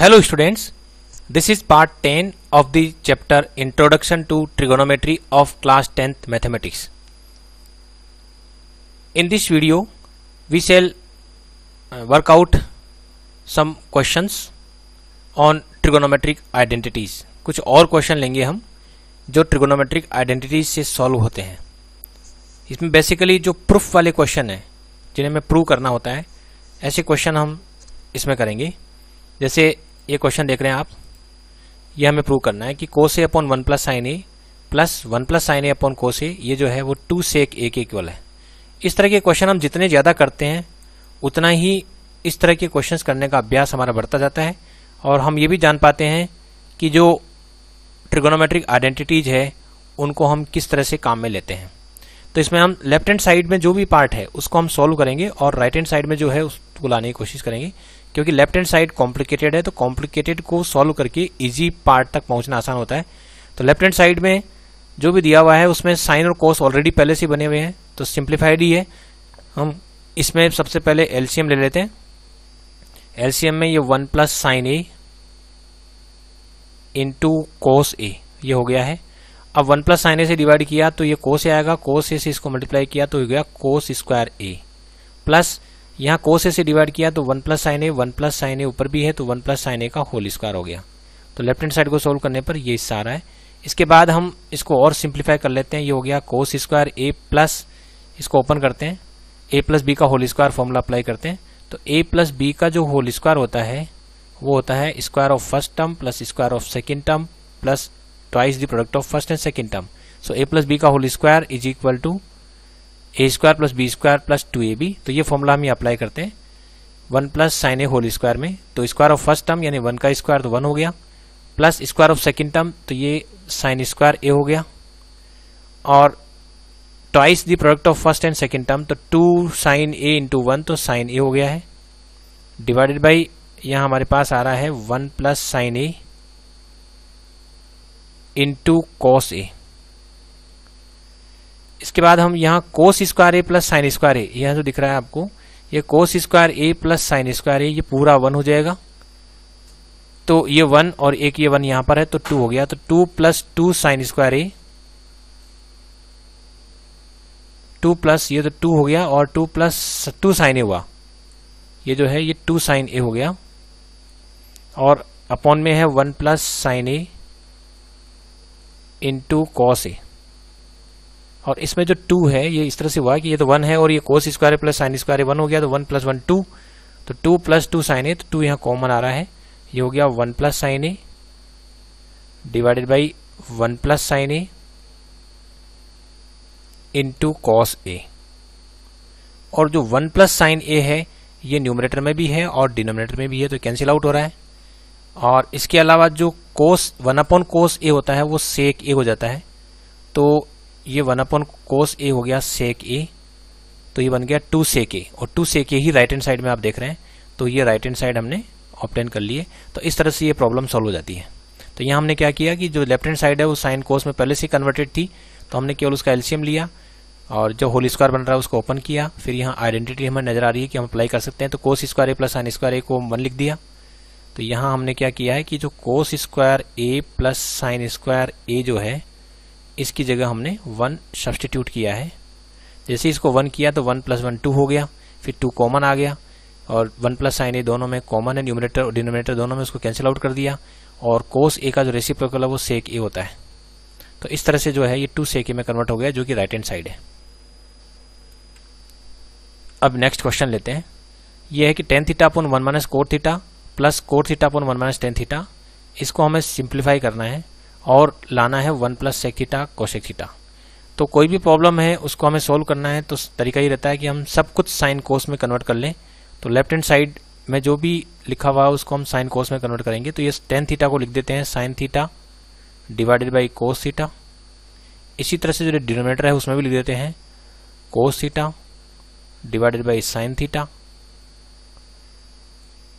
Hello students this is part ten of the chapter introduction to trigonometry of class tenth mathematics in this video we shall work out some questions on trigonometric identities कुछ और question लेंगे हम, जो trigonometric identities से solve होते हैं। इसमें basically जो प्रूफ वाले क्वेश्चन हैं, जिन्हें हमें प्रूव करना होता है, ऐसे क्वेश्चन हम इसमें करेंगे। जैसे ये क्वेश्चन देख रहे हैं आप। ये हमें प्रूव करना है कि cos A upon one plus sine A plus one plus sine A upon cos A ये जो है वो टू सेक ए के इक्वल है। इस तरह के क्वेश्चन हम जितने ज़्यादा करते हैं, उतना ही इस तरह के क्वेश्चन करने का अभ्यास हमारा बढ़ता जाता है। और हम ये भी जान पाते हैं कि जो ट्रिगोनोमेट्रिक आइडेंटिटीज है, उनको हम किस तरह से काम में लेते हैं। तो इसमें हम लेफ़्ट हैंड साइड में जो भी पार्ट है, उसको हम सॉल्व करेंगे और राइट हैंड साइड में जो है, उसको लाने की कोशिश करेंगे। क्योंकि लेफ़्ट हैंड साइड कॉम्प्लिकेटेड है तो कॉम्प्लिकेटेड को सॉल्व करके इजी पार्ट तक पहुँचना आसान होता है। तो लेफ़्ट हैंड साइड में जो भी दिया हुआ है, उसमें साइन और कोस ऑलरेडी पहले से बने हुए हैं तो सिंप्लीफाइड ही है। हम इसमें सबसे पहले एलसीएम ले लेते हैं। एलसीएम में ये one plus sine A into cos A ये हो गया है। अब वन प्लस साइन ए से डिवाइड किया तो ये कोस ए आएगा। कोस ए से इसको मल्टीप्लाई किया तो हो गया कोस स्क्वायर ए प्लस यहाँ कोस से डिवाइड किया तो one plus sine A one plus sine A ऊपर भी है तो वन प्लस साइन ए का होल स्क्वायर हो गया। तो लेफ़्ट हैंड साइड को सोल्व करने पर ये हिस्सा आ रहा है। इसके बाद हम इसको और सिंप्लीफाई कर लेते हैं। ये हो गया कोस स्क्वायर ए प्लस इसको ओपन करते हैं। ए प्लस बी का होल स्क्वायर फॉर्मूला अप्लाई करते हैं। तो ए प्लस बी का जो होल स्क्वायर होता है, वो होता है square of first term plus square of second term plus twice the product of first and second term so A plus B का whole square is equal to A square plus B square plus two A B तो ये formula हम ये apply करते हैं। One plus sine A whole square में तो square of first term यानी वन का स्क्वायर तो वन हो गया। Plus square of second term तो ये साइन स्क्वायर ए हो गया। और twice the product of first and second term तो two sine A into one तो साइन ए हो गया है। डिवाइडेड बाई यहाँ हमारे पास आ रहा है one plus sine A into cos A इसके बाद हम यहाँ cos square A plus sine square A यहाँ जो दिख रहा है आपको, ये cos square A plus sine square A ये पूरा वन हो जाएगा। तो ये वन और एक ये वन यहाँ पर है तो टू हो गया। तो two plus two sine square A two plus ये तो टू हो गया और two plus two sine A हुआ। ये जो है, ये टू साइन ए हो गया। और अपॉन में है one plus sine A into cos A और इसमें जो टू है, ये इस तरह से हुआ कि ये तो वन है और ये cos square plus sine square one हो गया तो वन प्लस वन टू तो two plus two sine A तो टू यहाँ कॉमन आ रहा है। ये हो गया one plus sine A divided by one plus sine A into cos A और जो वन प्लस साइन ए है, ये न्यूमरेटर में भी है और डिनोमिनेटर में भी है तो कैंसिल आउट हो रहा है। और इसके अलावा जो कोस वन अपॉन कोस ए होता है, वो सेक ए हो जाता है। तो ये वन अपॉन कोस ए हो गया सेक ए तो ये बन गया टू सेक ए और टू सेक ए ही राइट हैंड साइड में आप देख रहे हैं तो ये राइट हैंड साइड हमने ऑप्टेन कर लिए। तो इस तरह से ये प्रॉब्लम सॉल्व हो जाती है। तो यहाँ हमने क्या किया कि जो लेफ़्ट हैंड साइड है, वो साइन कोस में पहले से कन्वर्टेड थी तो हमने केवल उसका एल्सियम लिया, और जो होल स्क्वायर बन रहा है उसको ओपन किया। फिर यहाँ आइडेंटिटी हमें नज़र आ रही है कि हम अप्लाई कर सकते हैं तो cos square A plus sine square A को वन लिख दिया। तो यहाँ हमने क्या किया है कि जो cos square A plus sine square A जो है इसकी जगह हमने वन सब्सटीट्यूट किया है। जैसे इसको वन किया तो वन प्लस वन टू हो गया, फिर टू कॉमन आ गया और वन प्लस साइन ए दोनों में कॉमन है न्यूमिनेटर और डिनोमिनेटर दोनों में उसको कैंसिल आउट कर दिया और कोस ए का जो रेसिप्रोकल है वो सेक ए होता है। तो इस तरह से जो है ये टू सेक ए में कन्वर्ट हो गया जो कि राइट हैंड साइड है। अब नेक्स्ट क्वेश्चन लेते हैं। ये है कि tan theta upon one minus cot theta plus cot theta upon one minus tan theta इसको हमें सिंप्लीफाई करना है। और लाना है one plus sec theta cosec theta तो कोई भी प्रॉब्लम है, उसको हमें सोल्व करना है तो तरीका ही रहता है कि हम सब कुछ साइन कोस में कन्वर्ट कर लें। तो लेफ़्ट हैंड साइड में जो भी लिखा हुआ है, उसको हम साइन कोस में कन्वर्ट करेंगे। तो ये टेन थीटा को लिख देते हैं sine theta divided by cos theta इसी तरह से जो डिनोमिनेटर है, उसमें भी लिख देते हैं cos theta divided by sine theta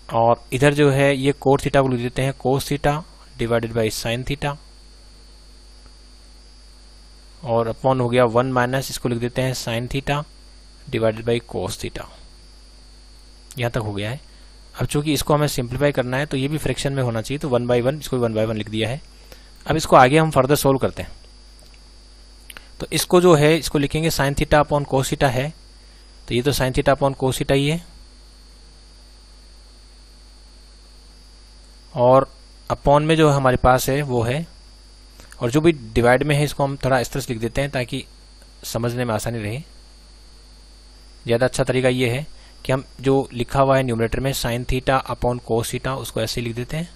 और इधर जो है, ये कोर थीटा को लिख देते हैं cos theta divided by sine theta और अपॉन हो गया वन माइनस इसको लिख देते हैं sine theta divided by cos theta यहाँ तक हो गया है। अब चूँकि इसको हमें सिंप्लीफाई करना है तो ये भी फ्रैक्शन में होना चाहिए तो वन बाई वन इसको वन बाई वन लिख दिया है। अब इसको आगे हम फर्दर सोल्व करते हैं। तो इसको जो है, इसको लिखेंगे साइन थीटा अपॉन कोसीटा है। तो ये तो sine theta upon cos theta ही है। और अपॉन में जो हमारे पास है, वो है और जो भी डिवाइड में है, इसको हम थोड़ा इस तरह से लिख देते हैं ताकि समझने में आसानी रहे। ज़्यादा अच्छा तरीका ये है कि हम जो लिखा हुआ है न्यूमरेटर में साइन थीटा अपॉन कोसीटा उसको ऐसे लिख देते हैं।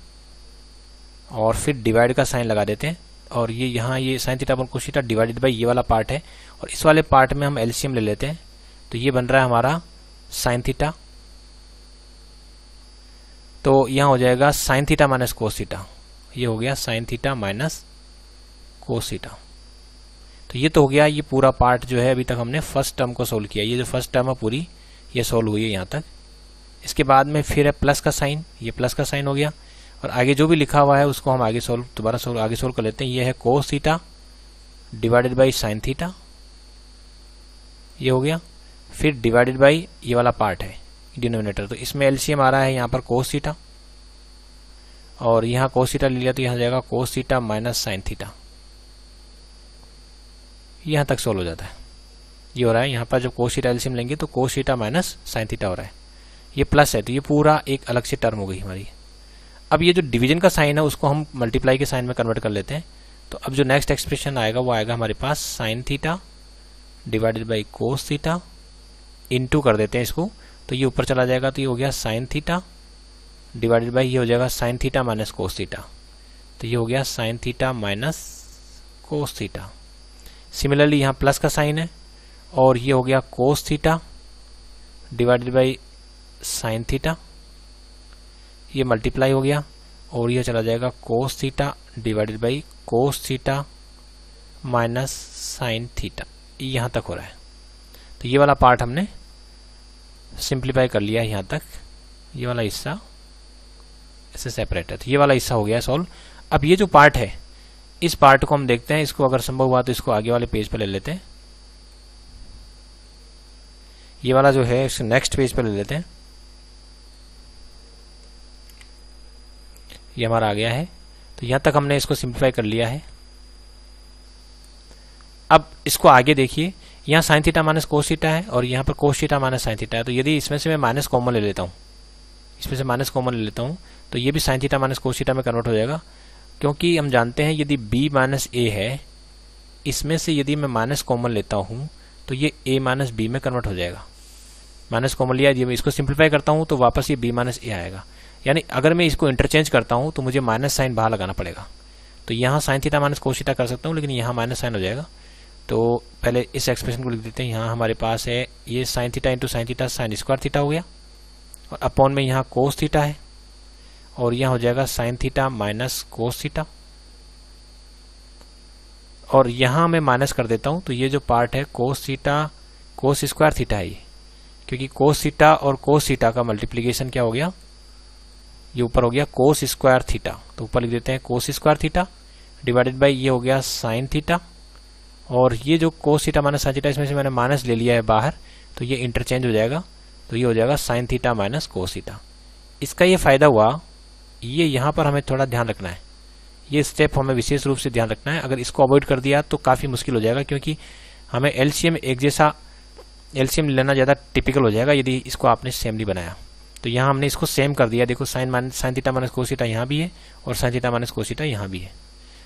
और फिर डिवाइड का साइन लगा देते हैं। और ये यहाँ ये sine theta upon cos theta divided by ये वाला पार्ट है। और इस वाले पार्ट में हम एलसीएम ले लेते हैं। तो ये बन रहा है हमारा साइन थीटा तो यहाँ हो जाएगा साइन थीटा माइनस कोसीटा ये हो गया साइन थीटा माइनस कोसीटा तो ये तो हो गया, ये पूरा पार्ट जो है, अभी तक हमने फ़र्स्ट टर्म को सोल्व किया। ये जो फ़र्स्ट टर्म है पूरी, ये सोल्व हुई है यहाँ तक। इसके बाद में फिर है प्लस का साइन ये प्लस का साइन हो गया। और आगे जो भी लिखा हुआ है, उसको हम आगे सोल्व दोबारा सोल्व आगे सोल्व कर लेते हैं। ये है cos theta divided by sine theta ये हो गया। फिर डिवाइडेड बाई ये वाला पार्ट है डिनोमिनेटर तो इसमें एलसीएम आ रहा है, यहाँ पर कोस थीटा और यहाँ कोस थीटा ले लिया तो यहाँ जाएगा cos theta minus sine theta यहाँ तक सोल्व हो जाता है। ये हो रहा है, यहाँ पर जब कोशीटा एल्सियम लेंगे तो कोशीटा माइनस साइन थीटा हो रहा है। ये प्लस है तो ये पूरा एक अलग से टर्म हो गई हमारी। अब ये जो डिवीज़न का साइन है, उसको हम मल्टीप्लाई के साइन में कन्वर्ट कर लेते हैं। तो अब जो नेक्स्ट एक्सप्रेशन आएगा, वो आएगा हमारे पास sine theta divided by cos theta into कर देते हैं इसको। तो ये ऊपर चला जाएगा तो ये हो गया साइन थीटा डिवाइडेड बाई ये हो जाएगा sine theta minus cos theta तो ये हो गया sine theta minus cos theta similarly यहाँ प्लस का साइन है, और ये हो गया cos theta divided by sine theta ये मल्टीप्लाई हो गया, और ये चला जाएगा cos theta divided by cos theta minus sine theta यहाँ तक हो रहा है। तो ये वाला पार्ट हमने सिंप्लीफाई कर लिया है यहाँ तक। ये वाला हिस्सा ऐसे सेपरेट है। तो ये वाला हिस्सा हो गया सॉल्व अब ये जो पार्ट है इस पार्ट को हम देखते हैं। इसको अगर संभव हुआ तो इसको आगे वाले पेज पर ले लेते हैं। ये वाला जो है, इसे नेक्स्ट पेज पर ले लेते हैं। ये हमारा आ गया है। तो यहाँ तक हमने इसको सिंप्लीफाई कर लिया है। अब इसको आगे देखिए। यहाँ sine theta minus cos theta है और यहाँ पर cos theta minus sine theta है। तो यदि इसमें से मैं माइनस कॉमन ले लेता हूँ, इसमें से माइनस कॉमन ले लेता हूँ तो ये भी sine theta minus cos theta में कन्वर्ट हो जाएगा। क्योंकि हम जानते हैं यदि b माइनस ए है, इसमें से यदि मैं माइनस कॉमन लेता हूँ तो ये a माइनस बी में कन्वर्ट हो जाएगा। माइनस कॉमन लिया, यदि मैं इसको सिंप्लीफाई करता हूँ तो वापस ये b माइनस ए आएगा। यानी अगर मैं इसको इंटरचेंज करता हूँ तो मुझे माइनस साइन बाहर लगाना पड़ेगा। तो यहाँ साइन थीटा माइनस कोशिटा कर सकता हूँ, लेकिन यहाँ माइनस साइन हो जाएगा। तो पहले इस एक्सप्रेशन को लिख देते हैं। यहाँ हमारे पास है, ये sine theta into sine theta sine square theta हो गया। और अपॉन में यहाँ कोस थीटा है। और यहाँ हो जाएगा sine theta minus cos theta और यहाँ मैं माइनस कर देता हूँ तो ये जो पार्ट है cos theta cos square theta है क्योंकि कोस थीटा और कोस थीटा का मल्टीप्लीकेशन क्या हो गया? ये ऊपर हो गया कोस स्क्वायर थीटा तो ऊपर लिख देते हैं cos square theta divided by ये हो गया साइन थीटा और ये जो cos theta minus sine theta इसमें से मैंने माइनस ले लिया है बाहर तो ये इंटरचेंज हो जाएगा। तो ये हो जाएगा sine theta minus cos theta इसका ये फ़ायदा हुआ ये यहाँ पर हमें थोड़ा ध्यान रखना है। ये स्टेप हमें विशेष रूप से ध्यान रखना है। अगर इसको अवॉइड कर दिया तो काफ़ी मुश्किल हो जाएगा क्योंकि हमें एलसीएम एक जैसा एलसीएम लेना ज़्यादा टिपिकल हो जाएगा यदि इसको आपने सेम नहीं बनाया। तो यहाँ हमने इसको सेम कर दिया। देखो साइन मान साइन थीटा माइनस कोसीटा यहाँ भी है और साइन थीटा माइनस कोसीटा यहाँ भी है।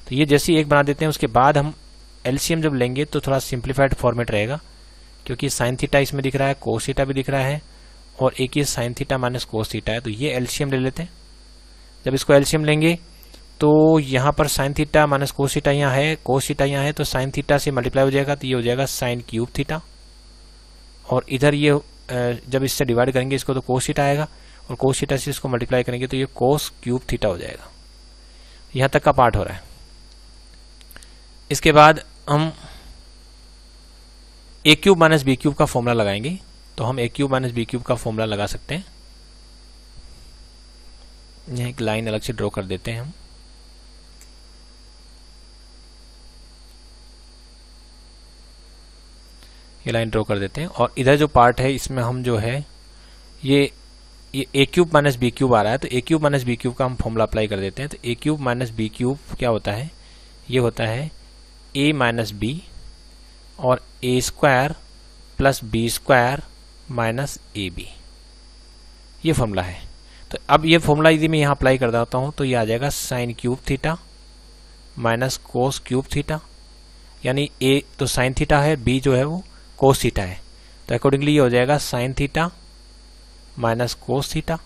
तो ये जैसे एक बना देते हैं, उसके बाद हम एलसीएम जब लेंगे तो थोड़ा सिंप्लीफाइड फॉर्मेट रहेगा क्योंकि साइन थीटा इसमें दिख रहा है कोसीटा भी दिख रहा है और एक ये साइन थीटा माइनस कोसीटा है। तो ये एलसीएम ले लेते हैं। जब इसको एल्शियम लेंगे तो यहाँ पर sine theta minus cos theta यहाँ है कोस थीटा यहाँ है तो साइन थीटा से मल्टीप्लाई हो जाएगा तो ये हो जाएगा साइन क्यूब थीटा और इधर ये जब इससे डिवाइड करेंगे, इसको तो कोस थीटा आएगा, और कोस थीटा से इसको मल्टीप्लाई करेंगे तो ये कोस क्यूब थीटा हो जाएगा। यहाँ तक का पार्ट हो रहा है। इसके बाद हम A cube minus B cube का फॉर्मूला लगाएँगे तो हम A cube minus B cube का फॉर्मूला लगा सकते हैं। यहाँ एक लाइन अलग से ड्रॉ कर देते हैं हम। ये लाइन ड्रॉ कर देते हैं। और इधर जो पार्ट है, इसमें हम जो है, ये ये A cube minus B cube आ रहा है तो A cube minus B cube का हम फॉर्मूला अप्लाई कर देते हैं। तो A cube minus B cube क्या होता है? ये होता है ए माइनस बी और A square plus B square minus A B ये फॉर्मूला है। तो अब ये फॉर्मूला यदि मैं यहाँ अप्लाई कर देता हूँ तो ये आ जाएगा sine cube theta minus cos cube theta यानी ए तो साइन थीटा है बी जो है वो कोस थीटा है। तो अकॉर्डिंगली ये हो जाएगा sine theta minus cos theta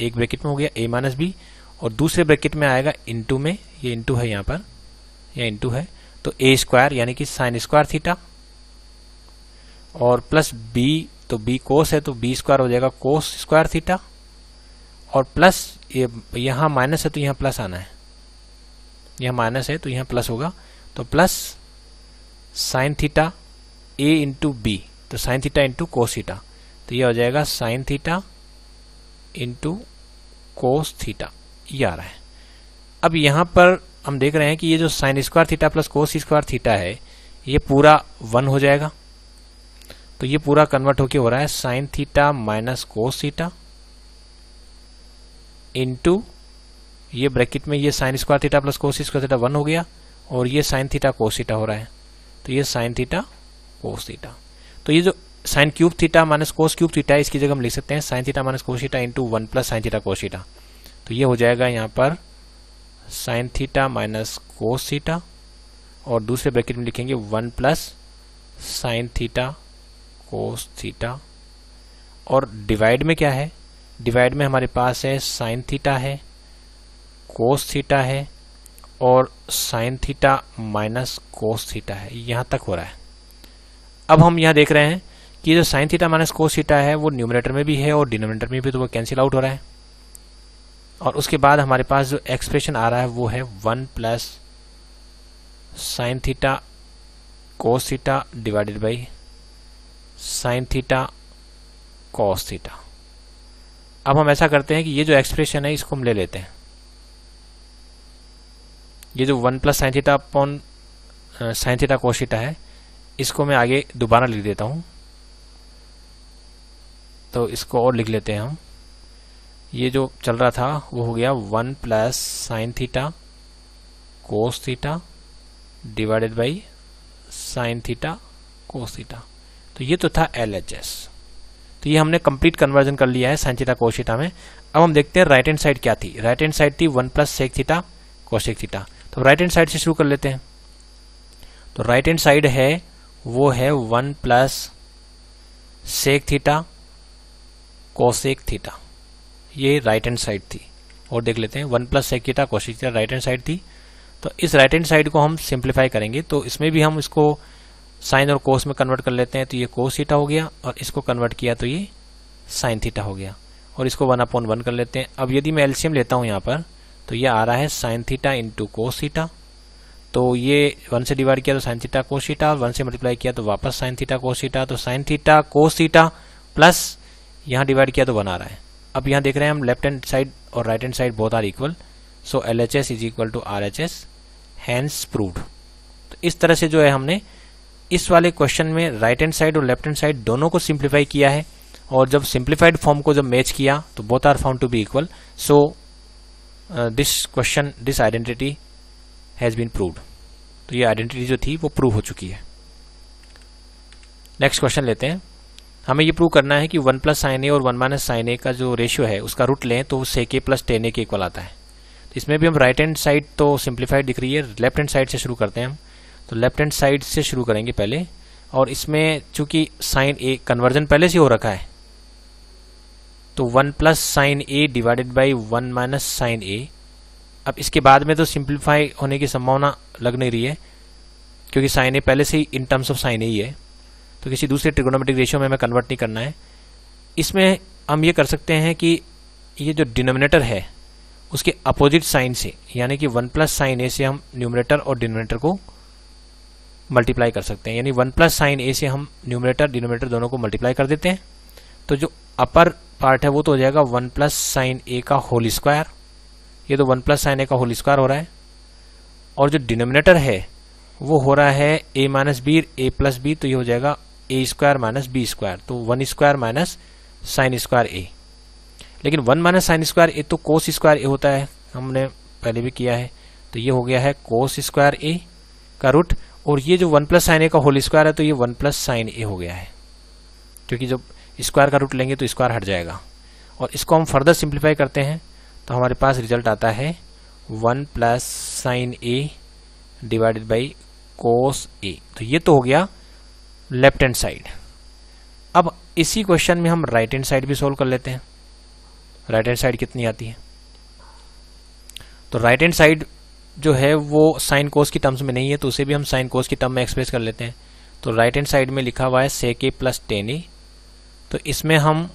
एक ब्रैकेट में हो गया ए माइनस बी और दूसरे ब्रैकेट में आएगा इंटू में, ये इंटू है यहाँ पर, या इंटू है। तो ए स्क्वायर यानी कि साइन स्क्वायर थीटा और प्लस बी तो बी कोस है तो बी स्क्वायर हो जाएगा कोस स्क्वायर थीटा और प्लस ये, यहाँ माइनस है तो यहाँ प्लस आना है। यहाँ माइनस है तो यहाँ प्लस होगा। तो plus sine theta A into B तो sine theta into cos theta तो ये हो जाएगा sine theta into cos theta ये आ रहा है। अब यहाँ पर हम देख रहे हैं कि ये जो sine square theta plus cos square theta है, ये पूरा वन हो जाएगा। तो ये पूरा कन्वर्ट होके हो रहा है sine theta minus cos theta into ये ब्रैकेट में ये sine square theta plus cos square theta one हो गया, और ये साइन थीटा कोस थीटा हो रहा है। तो ये साइन थीटा कोस थीटा तो ये जो sine cube theta minus cos cube theta इसकी जगह हम लिख सकते हैं sine theta minus cos theta into one plus sine theta cos theta तो ये हो जाएगा यहाँ पर sine theta minus cos theta और दूसरे ब्रैकेट में लिखेंगे one plus sine theta cos theta और डिवाइड में क्या है? डिवाइड में हमारे पास है साइन थीटा है कोस थीटा है और sine theta minus cos theta है। यहाँ तक हो रहा है। अब हम यहाँ देख रहे हैं कि जो sine theta minus cos theta है, वो न्यूमिनेटर में भी है और डिनोमिनेटर में भी तो वो कैंसिल आउट हो रहा है। और उसके बाद हमारे पास जो एक्सप्रेशन आ रहा है, वो है one plus sine theta cos theta divided by sine theta cos theta अब हम ऐसा करते हैं कि ये जो एक्सप्रेशन है, इसको हम ले लेते हैं। ये जो one plus sine theta upon cos theta है, इसको मैं आगे दोबारा लिख देता हूँ। तो इसको और लिख लेते हैं हम। ये जो चल रहा था, वो हो गया one plus sine theta cos theta divided by sine theta cos theta. तो ये तो था एल एच एस तो ये हमने कंप्लीट कन्वर्जन कर लिया है साइन थीटा कोशिटा में। अब हम देखते हैं राइट हैंड साइड क्या थी। राइट हैंड साइड थी one plus sec theta cosec theta तो राइट हैंड साइड से शुरू कर लेते हैं। तो राइट हैंड साइड है, वो है one plus sec theta cosec theta ये राइट हैंड साइड थी। और देख लेते हैं one plus sec theta cosec theta right hand side थी। तो इस राइट हैंड साइड को हम सिंप्लीफाई करेंगे। तो इसमें भी हम इसको साइन और कोस में कन्वर्ट कर लेते हैं तो ये कोस थीटा हो गया और इसको कन्वर्ट किया तो ये साइन थीटा हो गया। और इसको वन अपॉन वन कर लेते हैं। अब यदि मैं एल्सियम लेता हूँ यहाँ पर तो ये आ रहा है sine theta into cos theta तो ये वन से डिवाइड किया तो साइन थीटा कोस थीटा और वन से मल्टीप्लाई किया तो वापस साइन थीटा कोस थीटा तो sine theta cos theta plus यहाँ डिवाइड किया तो वन आ रहा है। अब यहाँ देख रहे हैं हम लेफ़्ट हैंड साइड और right hand side both are equal so L H S is equal to R H S hence proved तो इस तरह से जो है हमने इस वाले क्वेश्चन में राइट हैंड साइड और लेफ़्ट हैंड साइड दोनों को सिंप्लीफाई किया है और जब सिंप्लीफाइड फॉर्म को जब मैच किया तो both are found to be equal so this question this identity has been proved तो ये आइडेंटिटी जो थी, वो प्रूव हो चुकी है। नेक्स्ट क्वेश्चन लेते हैं। हमें ये प्रूव करना है कि वन प्लस साइन ए और वन माइनस साइन ए का जो रेशियो है, उसका रूट लें तो से ए प्लस टेन ए के इक्वल आता है। तो इसमें भी हम राइट हैंड साइड तो सिंप्लीफाइड दिख रही है लेफ़्ट हैंड साइड से शुरू करते हैं हम। तो लेफ़्ट हैंड साइड से शुरू करेंगे पहले, और इसमें चूँकि साइन ए कन्वर्जन पहले से हो रखा है तो one plus sine A divided by one minus sine A अब इसके बाद में तो सिंप्लीफाई होने की संभावना लग नहीं रही है, क्योंकि साइन ए पहले से ही in terms of sine A ही है। तो किसी दूसरे ट्रिगोनोमेट्रिक रेशियो में हमें कन्वर्ट नहीं करना है। इसमें हम ये कर सकते हैं कि ये जो डिनोमिनेटर है, उसके अपोजिट साइन से, यानी कि वन प्लस साइन ए से हम न्यूमिनेटर और डिनोमिनेटर को मल्टीप्लाई कर सकते हैं। यानी वन प्लस साइन ए से हम न्यूमिनेटर डिनोमिनेटर दोनों को मल्टीप्लाई कर देते हैं। तो जो अपर पार्ट है वो तो हो जाएगा वन प्लस साइन ए का होल स्क्वायर ये तो वन प्लस साइन ए का होल स्क्वायर हो रहा है। और जो डिनोमिनेटर है, वो हो रहा है A minus B A plus B तो ये हो जाएगा A square minus B square तो one square minus sine square A लेकिन one minus sine square A तो कोस स्क्वायर ए होता है। हमने पहले भी किया है। तो ये हो गया है कोस स्क्वायर ए का रूट और ये जो वन प्लस साइन ए का होल स्क्वायर है तो ये वन प्लस साइन ए हो गया है। क्योंकि जब स्क्वायर का रूट लेंगे तो स्क्वायर हट जाएगा। और इसको हम फर्दर सिंप्लीफाई करते हैं तो हमारे पास रिज़ल्ट आता है one plus sine A divided by cos A. तो ये तो हो गया लेफ़्ट हैंड साइड। अब इसी क्वेश्चन में हम राइट हैंड साइड भी सोल्व कर लेते हैं। राइट हैंड साइड कितनी आती है? तो राइट हैंड साइड जो है वो साइन कोस की टर्म्स में नहीं है तो उसे भी हम साइन कोस की टर्म में एक्सप्रेस कर लेते हैं। तो राइट हैंड साइड में लिखा हुआ है सेक ए प्लस टेन ई तो इसमें हम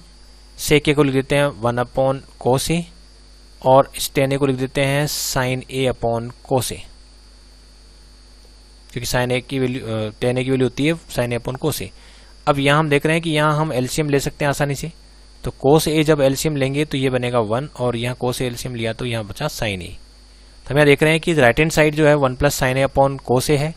सेक ए को लिख देते हैं वन अपॉन कोस ए और इस टेन ए को लिख देते हैं साइन ए अपॉन कोस ए क्योंकि साइन ए की वैल्यू टेन ए की वैल्यू होती है sine A upon cos A अब यहाँ हम देख रहे हैं कि यहाँ हम एलसीएम ले सकते हैं आसानी से। तो कोस ए जब एलसीएम लेंगे तो ये बनेगा वन और यहाँ कोस ए एलसीएम लिया तो यहाँ बचा साइन ए हम यहाँ देख रहे हैं कि राइट हैंड साइड जो है one plus sine A upon A है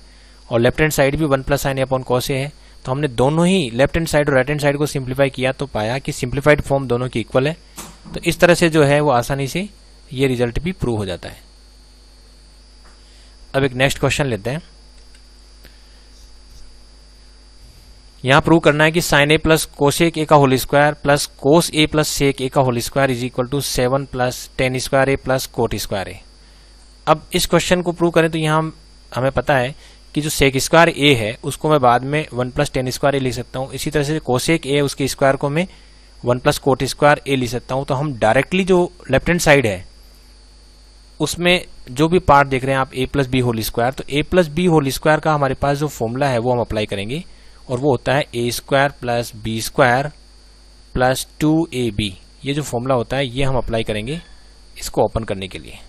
और लेफ़्ट हैंड साइड भी one plus sine A upon A है। तो हमने दोनों ही लेफ़्ट हैंड साइड और राइट हैंड साइड को सिंप्लीफाई किया तो पाया कि सिंप्लीफाइड फॉर्म दोनों की इक्वल है। तो इस तरह से जो है, वो आसानी से ये रिज़ल्ट भी प्रूव हो जाता है। अब एक नेक्स्ट क्वेश्चन लेते हैं। यहाँ प्रूव करना है कि sine A plus cosec A का whole square plus cos A plus sec A का whole square is equal to seven plus tan square A plus cot square A अब इस क्वेश्चन को प्रूव करें तो यहाँ हमें पता है कि जो सेक स्क्वायर ए है, उसको मैं बाद में one plus tan square A लिख सकता हूँ। इसी तरह से कोसेक ए उसके स्क्वायर को मैं one plus cot square A लिख सकता हूँ। तो हम डायरेक्टली जो लेफ़्ट हैंड साइड है, उसमें जो भी पार्ट देख रहे हैं आप A plus B whole square तो A plus B whole square का हमारे पास जो फॉर्मूला है, वो हम अप्लाई करेंगे और वो होता है A square plus B square plus two A B ये जो फॉर्मूला होता है, ये हम अप्लाई करेंगे इसको ओपन करने के लिए।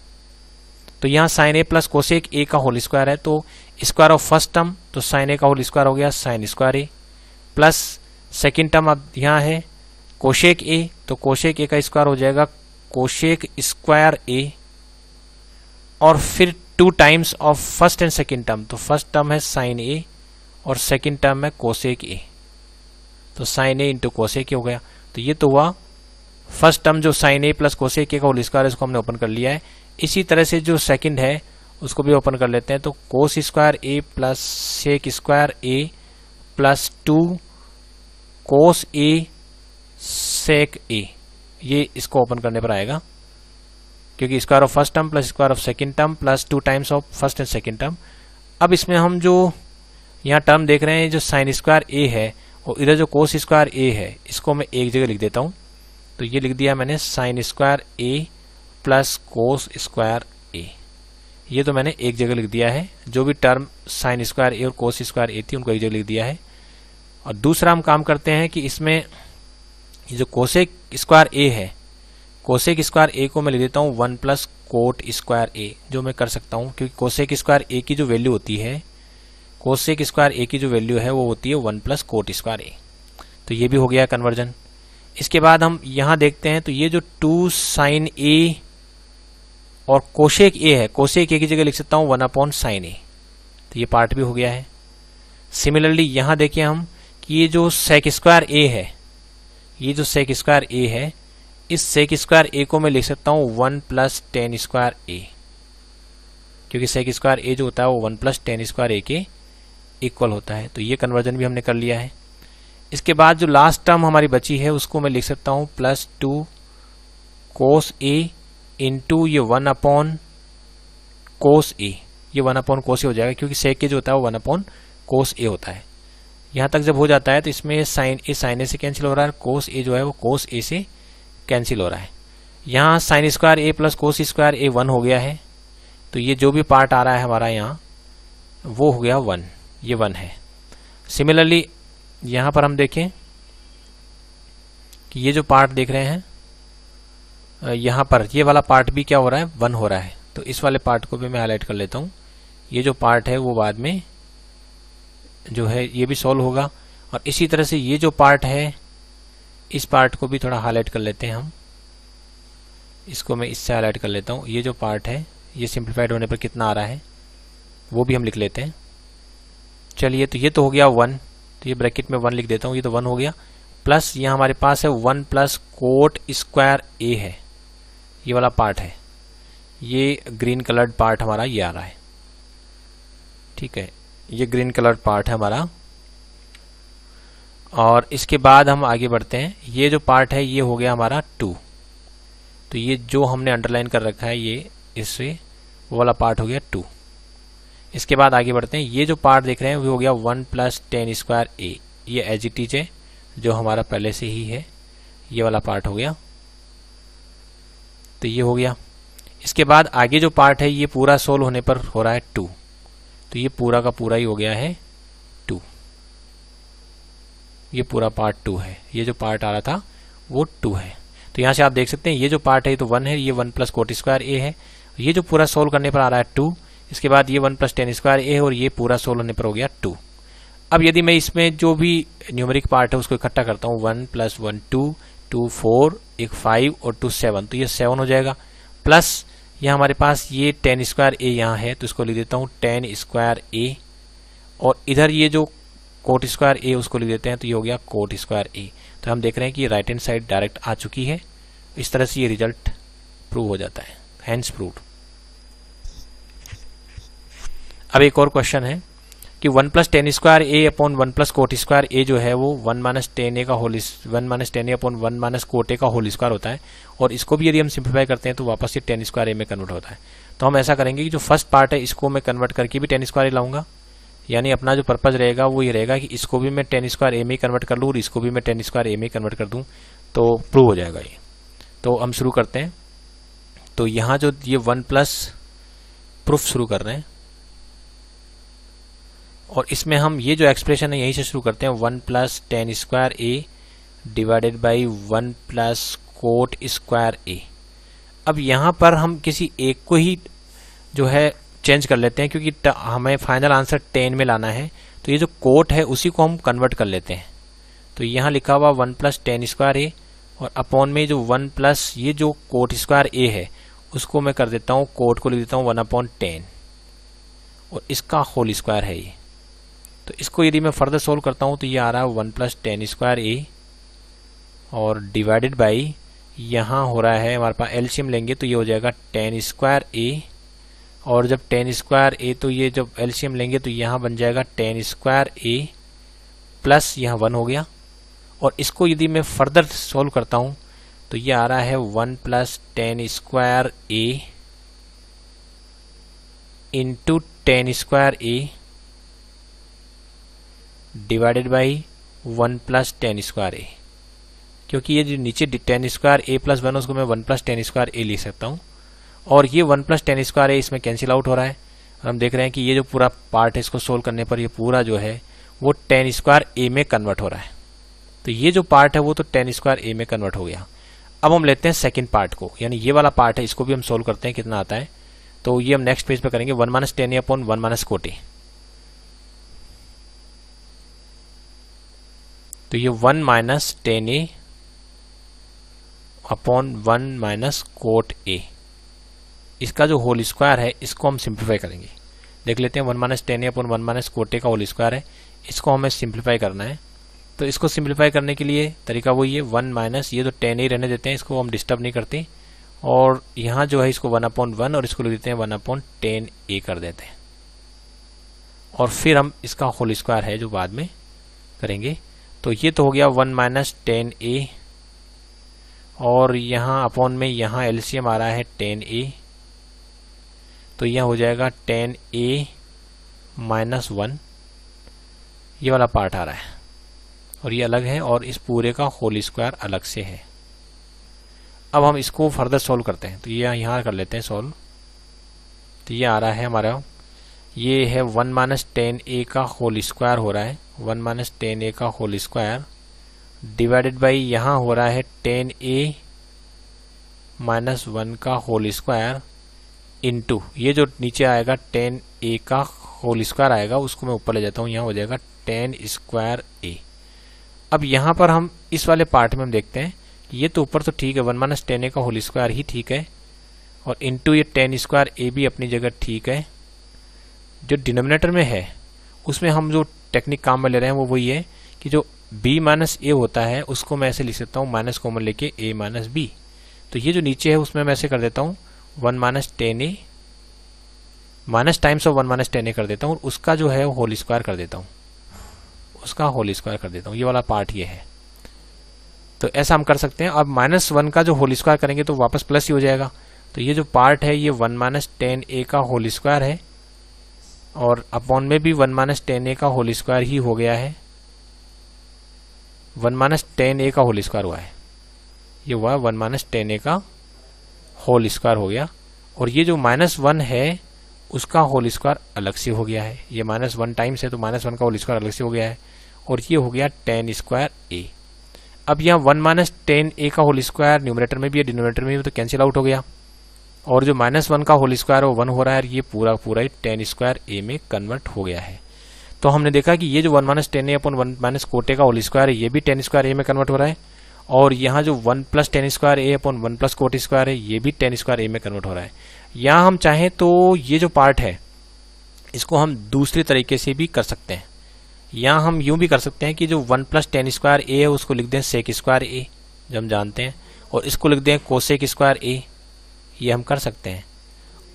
तो यहाँ sine A plus cosec A का होल स्क्वायर है तो स्क्वायर ऑफ़ फ़र्स्ट टर्म तो साइन ए का होल स्क्वायर हो गया sine square A plus second term अब यहाँ है कोशेक ए तो कोशेक ए का स्क्वायर हो जाएगा कोशेक स्क्वायर ए और फिर two times of first and second term तो फ़र्स्ट टर्म है साइन ए और सेकेंड टर्म है कोसेक ए तो sine A into cosec A हो गया। तो ये तो हुआ फ़र्स्ट टर्म जो sine A plus cosec A का होल स्क्वायर इसको हमने ओपन कर लिया है। इसी तरह से जो सेकंड है, उसको भी ओपन कर लेते हैं। तो cos square A plus sec square A plus two cos A sec A ये इसको ओपन करने पर आएगा। क्योंकि square of first term plus square of second term plus two times of first and second term अब इसमें हम जो यहाँ टर्म देख रहे हैं, जो साइन स्क्वायर ए है, और इधर जो कोस स्क्वायर ए है, इसको मैं एक जगह लिख देता हूँ। तो ये लिख दिया मैंने sine square A plus cos square A ये तो मैंने एक जगह लिख दिया है। जो भी टर्म साइन स्क्वायर ए और कोस स्क्वायर ए थी, उनको एक जगह लिख दिया है। और दूसरा हम काम करते हैं कि इसमें जो कोसेक स्क्वायर ए है कोसेक स्क्वायर ए को मैं लिख देता हूँ one plus cot square A जो मैं कर सकता हूँ। क्योंकि कोसेक स्क्वायर ए की जो वैल्यू होती है कोसेक स्क्वायर ए की जो वैल्यू है, वो होती है one plus cot square A तो ये भी हो गया कन्वर्जन इसके बाद हम यहाँ देखते हैं तो ये जो टू साइन ए और कोशेक ए है। कोशेक ए की जगह लिख सकता हूँ वन अपॉन साइन ए तो ये पार्ट भी हो गया है। सिमिलरली यहाँ देखिए हम कि ये जो सेक स्क्वायर ए है, ये जो सेक स्क्वायर ए है, इस सेक स्क्वायर ए को मैं लिख सकता हूँ one plus tan square A क्योंकि सेक स्क्वायर ए जो होता है, वो one plus tan square A के इक्वल होता है। तो ये कन्वर्जन भी हमने कर लिया है। इसके बाद जो लास्ट टर्म हमारी बची है, उसको मैं लिख सकता हूँ plus two cos A into ये वन अपॉन कोस ए ये वन अपॉन कोस ए हो जाएगा, क्योंकि सेक के जो होता है वो वन अपॉन कोस ए होता है। यहाँ तक जब हो जाता है तो इसमें साइन ए साइन ए से कैंसिल हो रहा है कोस ए जो है वो कोस ए से कैंसिल हो रहा है। यहाँ sine square A plus cos square A one हो गया है। तो ये जो भी पार्ट आ रहा है हमारा यहाँ, वो हो गया वन ये वन है। सिमिलरली यहाँ पर हम देखें कि ये जो पार्ट देख रहे हैं यहाँ पर, ये वाला पार्ट भी क्या हो रहा है? वन हो रहा है। तो इस वाले पार्ट को भी मैं हाईलाइट कर लेता हूँ। ये जो पार्ट है, वो बाद में जो है, ये भी सॉल्व होगा। और इसी तरह से ये जो पार्ट है, इस पार्ट को भी थोड़ा हाईलाइट कर लेते हैं हम। इसको मैं इससे हाईलाइट कर लेता हूँ। ये जो पार्ट है, ये सिंप्लीफाइड होने पर कितना आ रहा है, वो भी हम लिख लेते हैं। चलिए तो ये तो हो गया वन तो ये ब्रैकेट में वन लिख देता हूँ। ये तो वन हो गया। प्लस यहाँ हमारे पास है one plus cot square A है। ये वाला पार्ट है। ये ग्रीन कलर्ड पार्ट हमारा ये आ रहा है। ठीक है, ये ग्रीन कलर्ड पार्ट है हमारा। और इसके बाद हम आगे बढ़ते हैं। ये जो पार्ट है, ये हो गया हमारा टू। तो ये जो हमने अंडरलाइन कर रखा है, ये इससे वो वाला पार्ट हो गया टू। इसके बाद आगे बढ़ते हैं। ये जो पार्ट देख रहे हैं, वो हो गया one plus tan square A. ये एज इट इज़ है, जो हमारा पहले से ही है। ये वाला पार्ट हो गया। तो ये हो गया। इसके बाद आगे जो पार्ट है, ये पूरा सोल्व होने पर हो रहा है टू। तो ये पूरा का पूरा ही हो गया है टू। ये पूरा पार्ट टू है। ये जो पार्ट आ रहा था, वो टू है। तो यहाँ से आप देख सकते हैं, ये जो पार्ट है, ये तो वन है, ये one plus cot square A है। ये जो पूरा सोल्व करने पर आ रहा है टू, इसके बाद ये one plus tan square A है और ये पूरा सोल्व होने पर हो गया टू। अब यदि मैं इसमें जो भी न्यूमेरिक पार्ट है, उसको इकट्ठा करता हूँ, one plus one two two four एक फाइव और टू सेवन तो ये सेवन हो जाएगा। प्लस यहाँ हमारे पास ये टेन स्क्वायर ए यहाँ है तो इसको लिख देता हूँ टेन स्क्वायर ए और इधर ये जो कोट स्क्वायर ए उसको लिख देते हैं तो ये हो गया कोट स्क्वायर ए तो हम देख रहे हैं कि राइट हैंड साइड डायरेक्ट आ चुकी है। इस तरह से ये रिज़ल्ट प्रूव हो जाता है। हैंड्स प्रूव अब एक और क्वेश्चन है। कि one plus tan square A upon one plus cot square A जो है वो वन माइनस टेन ए का whole one minus tan A upon one minus cot A का होल स्क्वायर होता है। और इसको भी यदि हम सिंप्लीफाई करते हैं तो वापस ये टेन स्क्वायर ए में कन्वर्ट होता है। तो हम ऐसा करेंगे कि जो फ़र्स्ट पार्ट है, इसको मैं कन्वर्ट करके भी टेन स्क्वायर ए लाऊँगा। यानी अपना जो पर्पज रहेगा, वो ये रहेगा कि इसको भी मैं टेन स्क्वायर ए में कन्वर्ट कर लूँ और इसको भी मैं टेन स्क्वायर ए में कन्वर्ट कर दूँ। तो प्रूव हो जाएगा ये। तो हम शुरू करते हैं। तो यहाँ जो ये वन प्लस प्रूफ शुरू कर रहे हैं। और इसमें हम ये जो एक्सप्रेशन है, यहीं से शुरू करते हैं। One plus tan square A divided by one plus cot square A. अब यहाँ पर हम किसी एक को ही जो है चेंज कर लेते हैं, क्योंकि हमें फाइनल आंसर टेन में लाना है। तो ये जो कोट है, उसी को हम कन्वर्ट कर लेते हैं। तो यहाँ लिखा हुआ one plus tan square A, और अपॉन में जो वन प्लस ये जो कोट स्क्वायर ए है, उसको मैं कर देता हूँ, कोट को लिख देता हूँ, वन अपॉन टेन। और इसका होल स्क्वायर है ये। तो इसको यदि मैं फर्दर सोल्व करता हूँ तो ये आ रहा है one plus tan square A और डिवाइडेड बाई यहाँ हो रहा है, हमारे पास एलसीएम लेंगे तो ये हो जाएगा टेन स्क्वायर ए और जब टेन स्क्वायर ए तो ये जब एलसीएम लेंगे तो यहाँ बन जाएगा टेन स्क्वायर ए प्लस यहाँ वन हो गया। और इसको यदि मैं फर्दर सोल्व करता हूँ तो ये आ रहा है one plus tan square A into tan square A divided by one plus tan square A क्योंकि ये जो नीचे tan square A plus one उसको मैं one plus tan square A लिख सकता हूँ। और ये one plus tan square A इसमें कैंसिल आउट हो रहा है। और हम देख रहे हैं कि ये जो पूरा पार्ट है, इसको सोल्व करने पर ये पूरा जो है, वो टेन स्क्वायर ए में कन्वर्ट हो रहा है। तो ये जो पार्ट है, वो तो टेन स्क्वायर ए में कन्वर्ट हो गया। अब हम लेते हैं सेकेंड पार्ट को। यानी ये वाला पार्ट है, इसको भी हम सोल्व करते हैं, कितना आता है। तो ये हम नेक्स्ट पेज पर करेंगे one minus tan upon one minus cot तो ये one minus tan A upon one minus cot A. इसका जो होल स्क्वायर है, इसको हम सिंप्लीफाई करेंगे। देख लेते हैं, one minus tan A upon one minus cot A का होल स्क्वायर है। इसको हमें सिंप्लीफाई करना है। तो इसको सिंप्लीफाई करने के लिए तरीका वही है, वन माइनस, ये तो टेन ही रहने देते हैं, इसको हम डिस्टर्ब नहीं करते। और यहाँ जो है, इसको वन अपॉन वन और इसको लिख देते हैं, वन अपॉन टेन ए कर देते हैं। और फिर हम इसका होल स्क्वायर है जो बाद में करेंगे। तो ये तो हो गया वन माइनस टेन ए। और यहाँ अपॉन में यहाँ एलसीएम आ रहा है टेन ए। तो यह हो जाएगा टेन ए माइनस वन। ये वाला पार्ट आ रहा है। और ये अलग है और इस पूरे का होल स्क्वायर अलग से है। अब हम इसको फर्दर सॉल्व करते हैं। तो ये यहाँ कर लेते हैं सॉल्व। तो ये आ रहा है हमारा ये है वन माइनस टेन ए का होल स्क्वायर हो रहा है। वन माइनस टेन ए का होल स्क्वायर डिवाइडेड बाई यहाँ हो रहा है टेन ए माइनस वन का होल स्क्वायर इनटू ये जो नीचे आएगा टेन ए का होल स्क्वायर आएगा, उसको मैं ऊपर ले जाता हूँ। यहाँ हो जाएगा टेन स्क्वायर ए। अब यहाँ पर हम इस वाले पार्ट में हम देखते हैं। ये तो ऊपर तो ठीक है, वन माइनस टेन ए का होल स्क्वायर ही ठीक है। और इनटू ये टेन स्क्वायर ए भी अपनी जगह ठीक है। जो डिनोमिनेटर में है, उसमें हम जो टेक्निक काम में ले रहे हैं, वो वही है कि जो बी माइनस ए होता है, उसको मैं ऐसे लिख सकता हूँ माइनस कॉमन लेके ए माइनस बी तो ये जो नीचे है, उसमें मैं ऐसे कर देता हूँ one minus tan A minus times of one minus tan A कर देता हूँ, और उसका जो है होल स्क्वायर कर देता हूँ। उसका होल स्क्वायर कर देता हूँ। ये वाला पार्ट ये है। तो ऐसा हम कर सकते हैं। अब माइनस वन का जो होल स्क्वायर करेंगे तो वापस प्लस ही हो जाएगा। तो ये जो पार्ट है, ये वन माइनस टेन ए का होल स्क्वायर है। और अपॉन में भी वन माइनस टेन ए का होल स्क्वायर ही हो गया है। वन माइनस टेन ए का होल स्क्वायर हुआ है। ये हुआ वन माइनस टेन ए का होल स्क्वायर हो गया। और ये जो माइनस वन है, उसका होल स्क्वायर अलग से हो गया है। ये माइनस वन टाइम्स है तो माइनस वन का होल स्क्वायर अलग से हो गया है। और ये हो गया टेन स्क्वायर ए अब यहाँ वन माइनस टेन ए का होल स्क्वायर न्यूमरेटर में भी है डिनोमिनेटर में भी तो कैंसिल आउट हो गया। और जो माइनस वन का होल स्क्वायर वो वन हो रहा है, ये पूरा पूरा ही टेन स्क्वायर ए में कन्वर्ट हो गया है। तो हमने देखा कि ये जो one minus tan A upon one minus cot A का होल स्क्वायर है, ये भी टेन स्क्वायर ए में कन्वर्ट हो रहा है। और यहाँ जो one plus tan square A upon one plus cot square है, ये भी टेन स्क्वायर ए में कन्वर्ट हो रहा है। यहाँ हम चाहें तो ये जो पार्ट है, इसको हम दूसरे तरीके से भी कर सकते हैं। यहाँ हम यूँ भी कर सकते हैं कि जो one plus tan square A है, उसको लिख दें सेक स्क्वायर ए जो हम जानते हैं, और इसको लिख दें कोसेक स्क्वायर ए ये हम कर सकते हैं।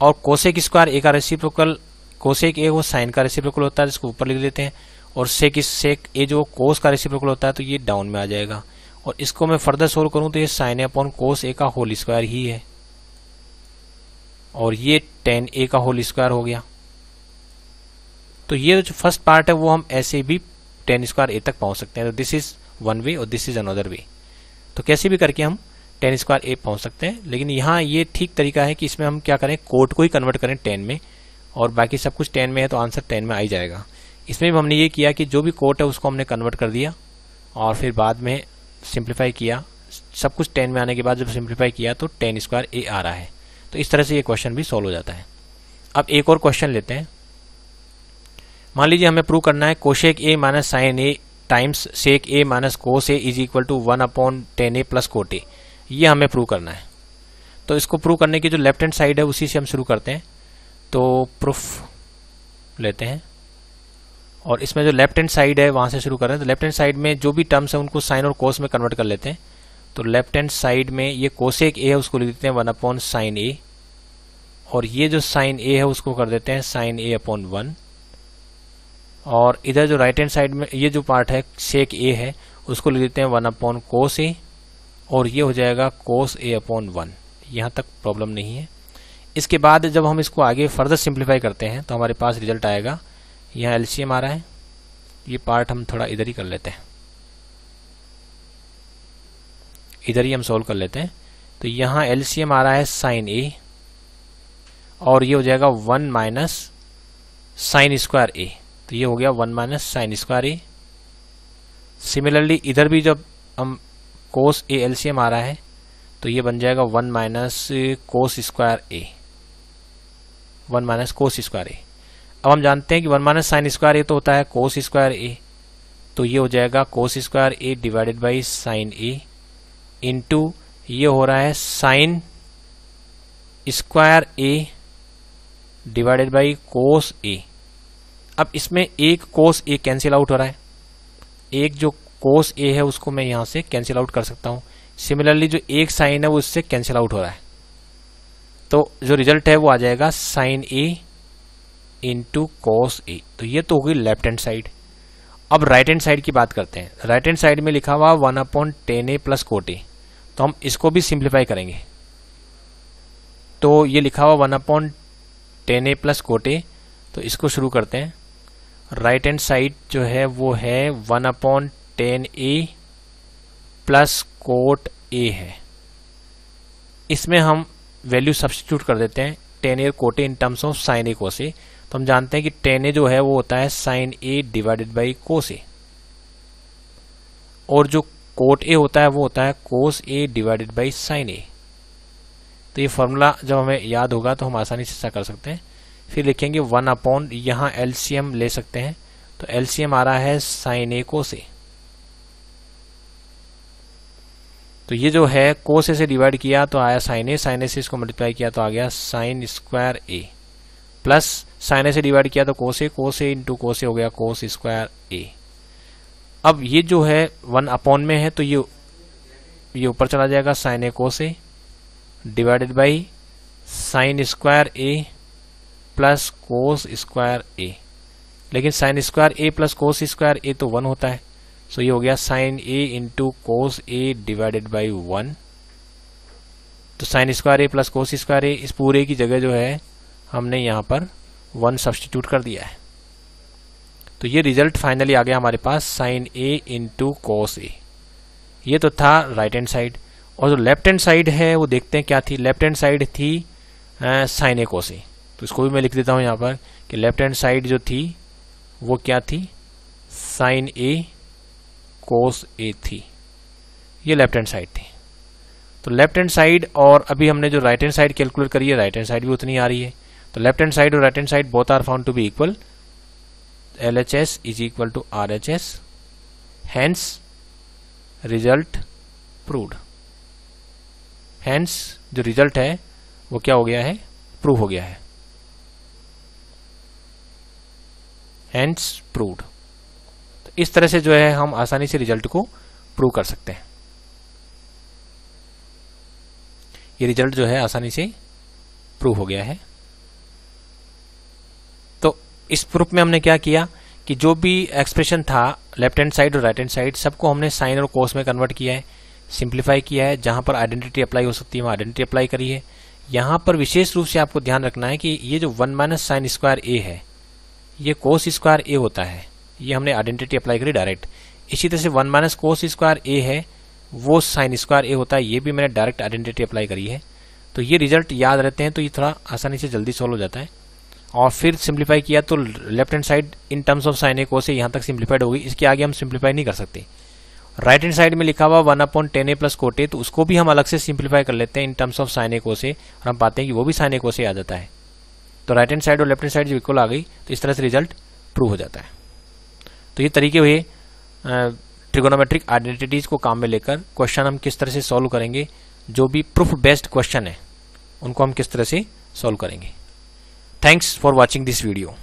और कोसेक स्क्वायर ए का रेसिप्रोकल कोसेक ए वो साइन का रेसिप्रोकल होता है, जिसको ऊपर लिख देते हैं। और सेक सेक ए जो कोस का रेसिप्रोकल होता है तो ये डाउन में आ जाएगा। और इसको मैं फर्दर सोल्व करूँ तो ये साइन अपॉन कोस ए का होल स्क्वायर ही है। और ये टेन ए का होल स्क्वायर हो गया। तो ये जो फ़र्स्ट पार्ट है, वो हम ऐसे भी टेन स्क्वायर ए तक पहुँच सकते हैं। तो दिस इज़ वन वे और दिस इज़ अनदर वे तो कैसे भी करके हम टेन स्क्वायर ए पहुँच सकते हैं। लेकिन यहाँ ये ठीक तरीका है कि इसमें हम क्या करें, कोड को ही कन्वर्ट करें टेन में, और बाकी सब कुछ टेन में है तो आंसर टेन में आ ही जाएगा। इसमें भी हमने ये किया कि जो भी कोट है उसको हमने कन्वर्ट कर दिया, और फिर बाद में सिंप्लीफाई किया। सब कुछ टेन में आने के बाद जब सिंप्लीफाई किया तो टेन स्क्वायर ए आ रहा है। तो इस तरह से ये क्वेश्चन भी सॉल्व हो जाता है। अब एक और क्वेश्चन लेते हैं। मान लीजिए हमें प्रूव करना है, cosec A minus sine A times, sec A minus cos A is equal to one upon tan A plus cot A. ये हमें प्रूव करना है। तो इसको प्रूव करने की जो लेफ़्ट हैंड साइड है, उसी से हम शुरू करते हैं। तो प्रूफ लेते हैं। और इसमें जो लेफ़्ट हैंड साइड है, वहाँ से शुरू कर रहे हैं। तो लेफ़्ट हैंड साइड में जो भी टर्म्स है, उनको साइन और कोस में कन्वर्ट कर लेते हैं। तो लेफ़्ट हैंड साइड में ये कोसेक ए है, उसको लिख देते हैं वन अपॉन साइन ए और ये जो साइन ए है, उसको कर देते हैं साइन ए अपॉन वन और इधर जो राइट हैंड साइड में ये जो पार्ट है सेक ए है, उसको लिख देते हैं वन अपॉन कोस ए और ये हो जाएगा कोस ए अपॉन वन यहाँ तक प्रॉब्लम नहीं है। इसके बाद जब हम इसको आगे फर्दर सिंप्लीफाई करते हैं तो हमारे पास रिज़ल्ट आएगा। यहाँ एलसीएम आ रहा है। ये पार्ट हम थोड़ा इधर ही कर लेते हैं। इधर ही हम सोल्व कर लेते हैं। तो यहाँ एलसीएम आ रहा है साइन ए और ये हो जाएगा one minus sine square A तो ये हो गया one minus sine square A similarly इधर भी जब हम कोस ए एलसीएम आ रहा है तो ये बन जाएगा one minus cos square A one minus cos square A अब हम जानते हैं कि one minus sine square A तो होता है कोस स्क्वायर ए तो ये हो जाएगा cos square A divided by sine A into ये हो रहा है sine square A divided by cos A अब इसमें एक कोस ए कैंसिल आउट हो रहा है। एक जो कोस ए है, उसको मैं यहाँ से कैंसिल आउट कर सकता हूँ। सिमिलरली जो एक साइन है, वो इससे कैंसिल आउट हो रहा है। तो जो रिज़ल्ट है, वो आ जाएगा sine A into cos A तो ये तो होगी लेफ़्ट हैंड साइड अब राइट हैंड साइड की बात करते हैं। राइट हैंड साइड में लिखा हुआ one upon tan A plus cot A तो हम इसको भी सिंप्लीफाई करेंगे। तो ये लिखा हुआ one upon tan A plus cot A तो इसको शुरू करते हैं। राइट हैंड साइड जो है, वो है one upon tan A plus cot A है। इसमें हम वैल्यू सब्सटीट्यूट कर देते हैं tan A cot A in terms of sine A cos A तो हम जानते हैं कि टेन ए जो है वो होता है sine A divided by cos A और जो कोट ए होता है वो होता है cos A divided by sine A तो ये फॉर्मूला जब हमें याद होगा तो हम आसानी से ऐसा कर सकते हैं। फिर लिखेंगे वन अपॉन यहाँ एलसीएम ले सकते हैं। तो एलसीएम आ रहा है साइन ए को से तो ये जो है कोस ए से डिवाइड किया तो आया साइन ए साइन ए से इसको मल्टीप्लाई किया तो आ गया sine square A plus sine A से डिवाइड किया तो कोस ए कोस ए इंटू कोस ए हो गया कोस स्क्वायर ए अब ये जो है वन अपॉन में है तो ये ये ऊपर चला जाएगा sine A cos A divided by sine square A plus cos square A लेकिन sine square A plus cos square A तो वन होता है। सो ये हो गया sine A into cos A divided by one तो sine square A plus cos square A इस पूरे की जगह जो है, हमने यहाँ पर वन सब्सटीट्यूट कर दिया है। तो ये रिज़ल्ट फाइनली आ गया हमारे पास sign A into cos A ये तो था राइट हैंड साइड और जो लेफ़्ट हैंड साइड है, वो देखते हैं क्या थी? लेफ़्ट हैंड साइड थी साइन ए कोस ए तो इसको भी मैं लिख देता हूँ यहाँ पर कि लेफ़्ट हैंड साइड जो थी, वो क्या थी? साइन ए कोस ए थी। ये लेफ़्ट हैंड साइड थी। तो लेफ़्ट हैंड साइड और अभी हमने जो राइट हैंड साइड कैलकुलेट करी है राइट हैंड साइड भी उतनी आ रही है। तो लेफ़्ट हैंड साइड और right hand side both are found to be equal L H S is equal to R H S hence result proved hence जो result है, वो क्या हो गया है? प्रूव हो गया है। हैंस प्रूव्ड इस तरह से जो है हम आसानी से रिज़ल्ट को प्रूव कर सकते हैं। ये रिज़ल्ट जो है आसानी से प्रूव हो गया है। तो इस प्रूफ में हमने क्या किया कि जो भी एक्सप्रेशन था लेफ़्ट हैंड साइड और राइट हैंड साइड सबको हमने साइन और कोस में कन्वर्ट किया है सिंप्लीफाई किया है। जहाँ पर आइडेंटिटी अप्लाई हो सकती है, वहाँ आइडेंटिटी अप्लाई करी है। यहाँ पर विशेष रूप से आपको ध्यान रखना है कि ये जो one minus sine square A है, ये कोस स्क्वायर ए होता है। ये हमने आइडेंटिटी अप्लाई करी डायरेक्ट इसी तरह से one minus cos square A है, वो साइन स्क्वायर ए होता है, ये भी मैंने डायरेक्ट आइडेंटिटी अप्लाई करी है। तो ये रिज़ल्ट याद रहते हैं तो ये थोड़ा आसानी से जल्दी सॉल्व हो जाता है। और फिर सिंप्लीफाई किया तो left hand side in terms of sine A cos A यहाँ तक सिंप्लीफाइड होगी इसके आगे हम सिंप्लीफाई नहीं कर सकते। राइट हैंड साइड में लिखा हुआ one upon tan A plus cot A तो उसको भी हम अलग से सिंप्लीफाई कर लेते हैं in terms of sine A cos A और हम पाते हैं कि वो भी साइन ए को से आ जाता है। तो राइट हैंड साइड और लेफ़्ट हैंड साइड जब इक्वल आ गई तो इस तरह से रिज़ल्ट प्रूव हो जाता है। तो ये तरीके हुए ट्रिगोनोमेट्रिक आइडेंटिटीज को काम में लेकर क्वेश्चन हम किस तरह से सॉल्व करेंगे, जो भी प्रूफ बेस्ड क्वेश्चन है, उनको हम किस तरह से सॉल्व करेंगे। Thanks for watching this video